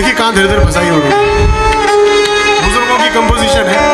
देखिए कहाँ धीरे धीरे फंसाई होगी। बुज़ुर्गों की कंपोजिशन है।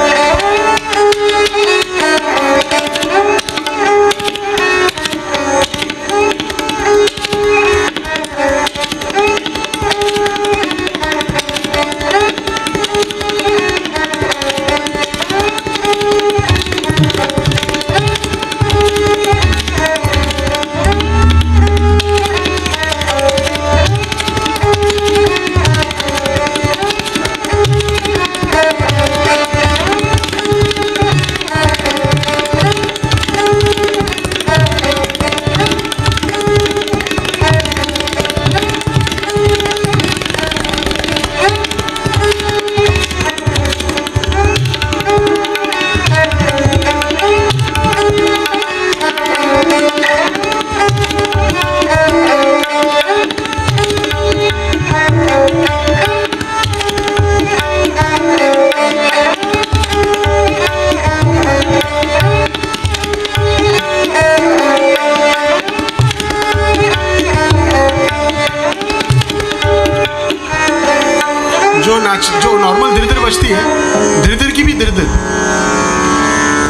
नाच, जो नॉर्मल धीरे धीरे बजती है धीरे धीरे की भी धीरे धीरे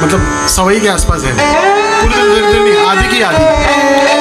मतलब सवाई के आसपास है। पूरी धीरे धीरे आधी की आधी।